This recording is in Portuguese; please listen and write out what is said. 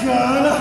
Cara!